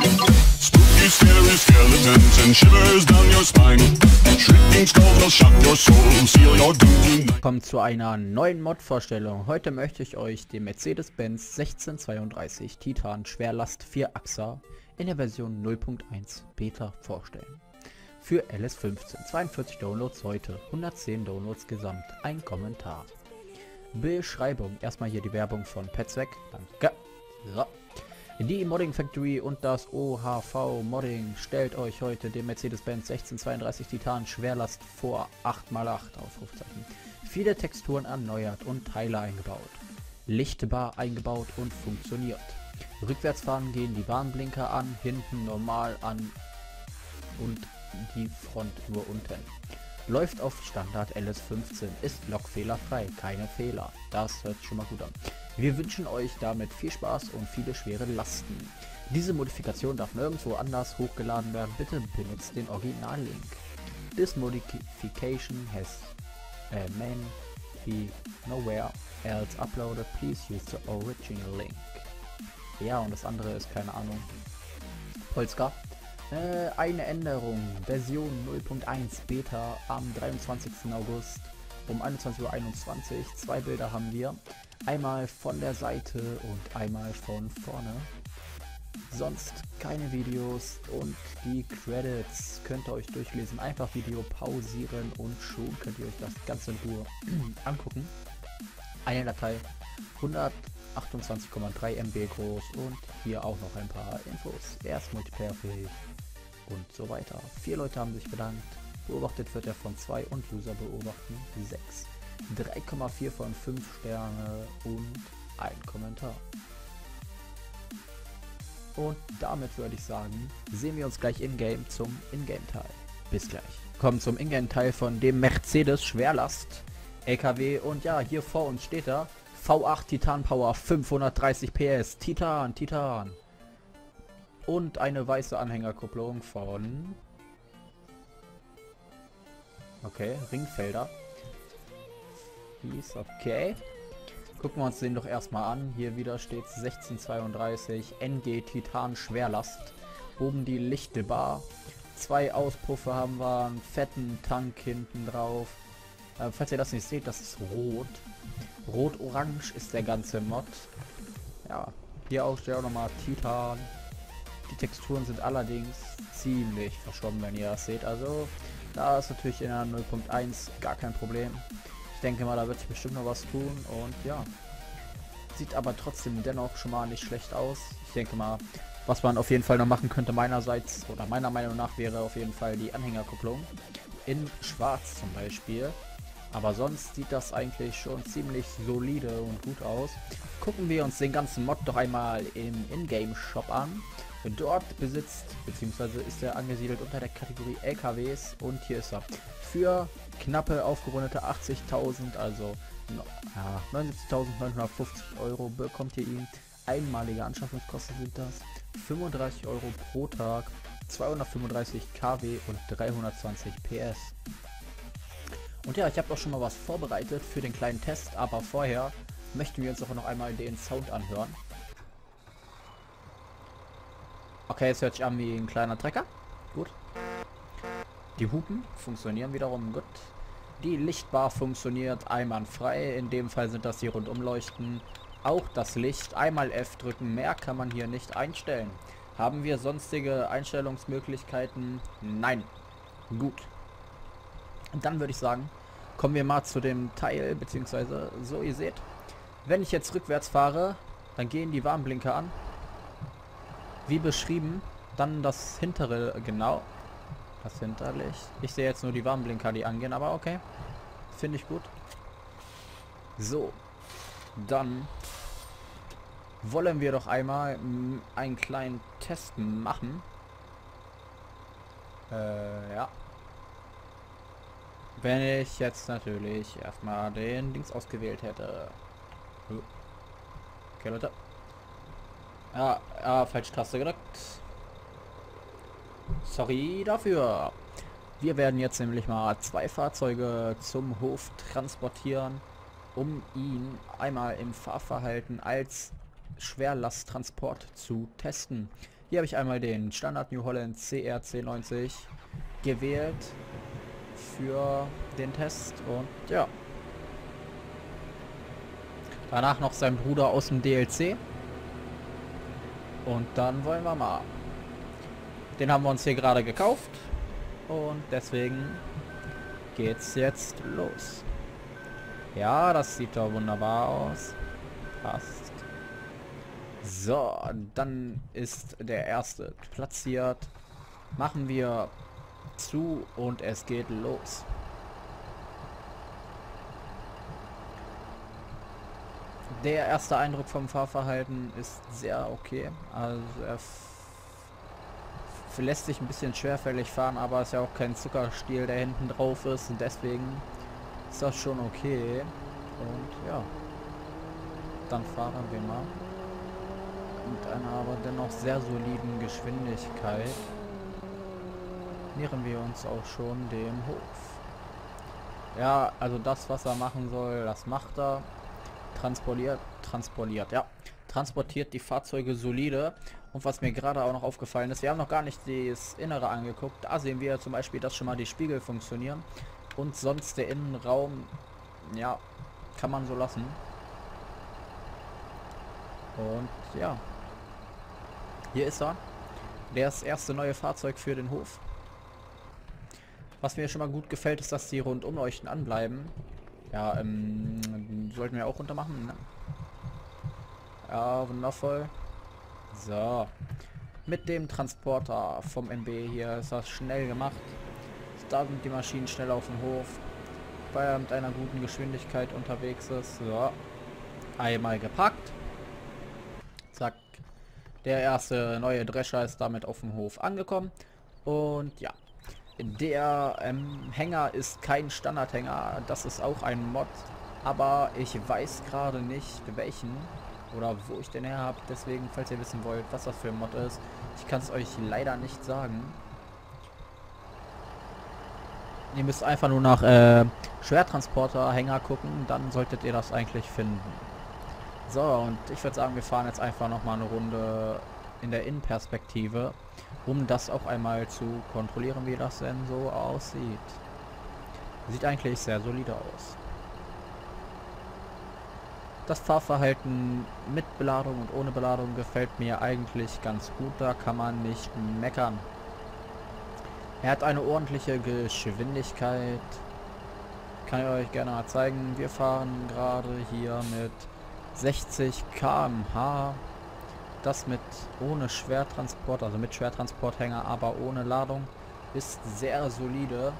Spooky, scary skeletons and shivers down your spine. Shrieking skulls will shock your soul, seal your doom. Willkommen zu einer neuen Mod-Vorstellung. Heute möchte ich euch den Mercedes-Benz 1632 Titan Schwerlast 4-Achser in der Version 0.1 Beta vorstellen. Für LS15, 42 Downloads heute, 110 Downloads gesamt, ein Kommentar. Beschreibung, erstmal hier die Werbung von Petzweck, danke. So. Die Modding Factory und das OHV Modding stellt euch heute den Mercedes-Benz 1632 Titan Schwerlast vor 8x8 Ausrufzeichen. Viele Texturen erneuert und Teile eingebaut. Lichtbar eingebaut und funktioniert. Rückwärtsfahren gehen die Warnblinker an, hinten normal an und die Front nur unten. Läuft auf Standard LS15, ist lokfehlerfrei, keine Fehler. Das hört schon mal gut an. Wir wünschen euch damit viel Spaß und viele schwere Lasten. Diese Modifikation darf nirgendwo anders hochgeladen werden. Bitte benutzt den Original-Link. This modification has a man be nowhere else uploaded. Please use the original link. Ja, und das andere ist keine Ahnung. Polska. Äh, eine Änderung. Version 0.1 Beta am 23. August um 21.21 Uhr. Zwei Bilder haben wir. Einmal von der Seite und einmal von vorne. Sonst keine Videos und die Credits könnt ihr euch durchlesen. Einfach Video pausieren und schon könnt ihr euch das Ganze in Ruhe angucken. Eine Datei 128,3 MB groß und hier auch noch ein paar Infos. Er ist multiplayerfähig und so weiter. Vier Leute haben sich bedankt. Beobachtet wird er von zwei und User beobachten 6. 3,4 von 5 Sterne und ein Kommentar. Und damit würde ich sagen, sehen wir uns gleich in-game zum Ingame-Teil. Bis gleich. Kommen zum Ingame-Teil von dem Mercedes Schwerlast LKW und ja, hier vor uns steht er. V8 Titan Power 530 PS. Titan, Titan. Und eine weiße Anhängerkupplung von... Okay, Ringfelder. Ist okay. Gucken wir uns den doch erstmal an. Hier wieder steht 1632 NG Titan Schwerlast. Oben die lichte Bar. Zwei Auspuffe haben wir, einen fetten Tank hinten drauf. Äh, falls ihr das nicht seht, das ist rot. Rot-orange ist der ganze Mod. Ja, hier auch steht auch nochmal Titan. Die Texturen sind allerdings ziemlich verschwommen, wenn ihr das seht. Also da ist natürlich in der 0.1 gar kein Problem. Ich denke mal, da wird sich bestimmt noch was tun und ja. Sieht aber trotzdem dennoch schon mal nicht schlecht aus. Ich denke mal, was man auf jeden Fall noch machen könnte meinerseits oder meiner Meinung nach wäre auf jeden Fall die Anhängerkupplung in schwarz zum Beispiel. Aber sonst sieht das eigentlich schon ziemlich solide und gut aus. Gucken wir uns den ganzen Mod doch einmal im Ingame-Shop an. Dort besitzt, beziehungsweise ist er angesiedelt unter der Kategorie LKWs und hier ist er. Für knappe aufgerundete 80.000, also ja, 79.950 Euro bekommt ihr ihn. Einmalige Anschaffungskosten sind das 35 Euro pro Tag, 235 kW und 320 PS. Und ja, ich habe auch schon mal was vorbereitet für den kleinen Test, aber vorher möchten wir uns auch noch einmal den Sound anhören. Okay, es hört sich an wie ein kleiner Trecker. Gut. Die Hupen funktionieren wiederum gut. Die Lichtbar funktioniert einwandfrei. In dem Fall sind das die Rundumleuchten. Auch das Licht. Einmal F drücken. Mehr kann man hier nicht einstellen. Haben wir sonstige Einstellungsmöglichkeiten? Nein. Gut. Und dann würde ich sagen, kommen wir mal zu dem Teil, beziehungsweise so ihr seht. Wenn ich jetzt rückwärts fahre, dann gehen die Warnblinker an wie beschrieben, dann das hintere, genau. Das Hinterlicht. Ich sehe jetzt nur die Warnblinker, die angehen, aber okay. Finde ich gut. So. Dann wollen wir doch einmal einen kleinen Test machen. Äh, ja. Wenn ich jetzt natürlich erstmal den Dings ausgewählt hätte. Okay, Leute. Ja, ja, falsch Taste gedrückt. Sorry dafür. Wir werden jetzt nämlich mal zwei Fahrzeuge zum Hof transportieren, um ihn einmal im Fahrverhalten als Schwerlasttransport zu testen. Hier habe ich einmal den Standard New Holland CRC90 gewählt für den Test und ja. Danach noch sein Bruder aus dem DLC. Und dann wollen wir mal. Den haben wir uns hier gerade gekauft. Und deswegen geht's jetzt los. Ja, das sieht doch wunderbar aus. Passt. So, dann ist der erste platziert. Machen wir zu und es geht los. Der erste Eindruck vom Fahrverhalten ist sehr okay. Also er lässt sich ein bisschen schwerfällig fahren, aber es ist ja auch kein Zuckerstiel, der hinten drauf ist und deswegen ist das schon okay. Und ja, dann fahren wir mal mit einer aber dennoch sehr soliden Geschwindigkeit nähern wir uns auch schon dem Hof. Ja, also das, was er machen soll, das macht er transportiert, transportiert, ja, transportiert die Fahrzeuge solide. Und was mir gerade auch noch aufgefallen ist, wir haben noch gar nicht das Innere angeguckt. Da sehen wir zum Beispiel, dass schon mal die Spiegel funktionieren. Und sonst der Innenraum, ja, kann man so lassen. Und ja, hier ist er. Das erste neue Fahrzeug für den Hof. Was mir schon mal gut gefällt, ist, dass die Rundumleuchten anbleiben. Ja, ähm, sollten wir auch runter machen. Ne? Ja, wundervoll. So. Mit dem Transporter vom MB hier ist das schnell gemacht. Da sind die Maschinen schnell auf dem Hof. Weil er mit einer guten Geschwindigkeit unterwegs ist. So. Einmal gepackt. Zack. Der erste neue Drescher ist damit auf dem Hof angekommen. Und ja, der ähm, Hänger ist kein Standardhänger, das ist auch ein Mod, aber ich weiß gerade nicht welchen oder wo ich den her habe. Deswegen, falls ihr wissen wollt, was das für ein Mod ist, ich kann es euch leider nicht sagen. Ihr müsst einfach nur nach äh, Schwertransporter-Hänger gucken, dann solltet ihr das eigentlich finden. So, und ich würde sagen, wir fahren jetzt einfach noch mal eine Runde in der Innenperspektive um das auch einmal zu kontrollieren, wie das denn so aussieht. Sieht eigentlich sehr solide aus. Das Fahrverhalten mit Beladung und ohne Beladung gefällt mir eigentlich ganz gut, da kann man nicht meckern. Er hat eine ordentliche Geschwindigkeit. Kann ich euch gerne mal zeigen. Wir fahren gerade hier mit 60 km/h das mit ohne Schwertransport, also mit Schwertransporthänger, aber ohne Ladung, ist sehr solide.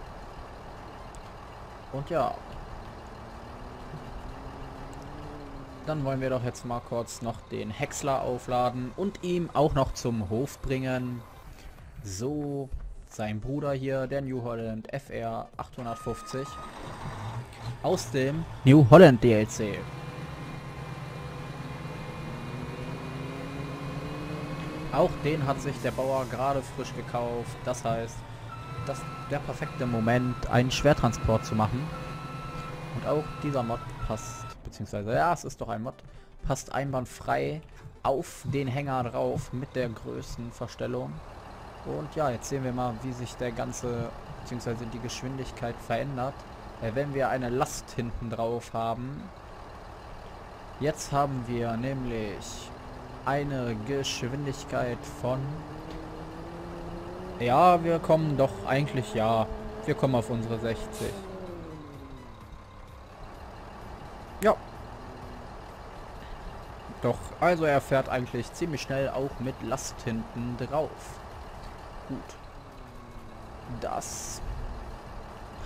Und ja. Dann wollen wir doch jetzt mal kurz noch den Häcksler aufladen und ihm auch noch zum Hof bringen. So, sein Bruder hier, der New Holland FR 850 aus dem New Holland DLC. Auch den hat sich der Bauer gerade frisch gekauft. Das heißt, das ist der perfekte Moment, einen Schwertransport zu machen. Und auch dieser Mod passt, beziehungsweise, ja, es ist doch ein Mod, passt einwandfrei auf den Hänger drauf mit der größten Verstellung. Und ja, jetzt sehen wir mal, wie sich der ganze, beziehungsweise die Geschwindigkeit verändert, äh, wenn wir eine Last hinten drauf haben. Jetzt haben wir nämlich eine Geschwindigkeit von... Ja, wir kommen doch eigentlich, ja. Wir kommen auf unsere 60. Ja. Doch, also er fährt eigentlich ziemlich schnell auch mit Last hinten drauf. Gut. Das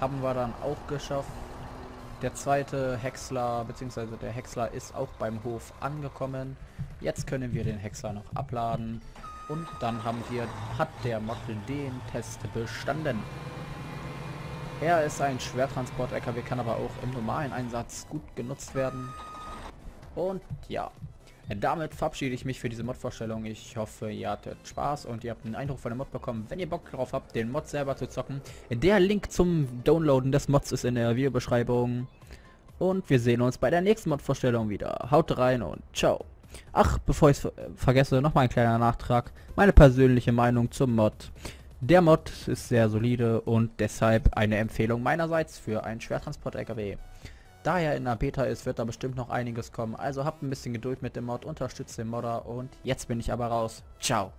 haben wir dann auch geschafft. Der zweite Häcksler, beziehungsweise der Häcksler ist auch beim Hof angekommen. Jetzt können wir den Häcksler noch abladen. Und dann haben wir, hat der Model den Test bestanden. Er ist ein Schwertransport-LKW, kann aber auch im normalen Einsatz gut genutzt werden. Und ja, damit verabschiede ich mich für diese Mod-Vorstellung. Ich hoffe, ihr hattet Spaß und ihr habt einen Eindruck von der Mod bekommen. Wenn ihr Bock drauf habt, den Mod selber zu zocken, der Link zum Downloaden des Mods ist in der Videobeschreibung. Und wir sehen uns bei der nächsten Mod-Vorstellung wieder. Haut rein und ciao. Ach, bevor ich es vergesse, noch mal ein kleiner Nachtrag. Meine persönliche Meinung zum Mod. Der Mod ist sehr solide und deshalb eine Empfehlung meinerseits für einen Schwertransport-LKW. Da er in der Beta ist, wird da bestimmt noch einiges kommen. Also habt ein bisschen Geduld mit dem Mod, unterstützt den Modder und jetzt bin ich aber raus. Ciao.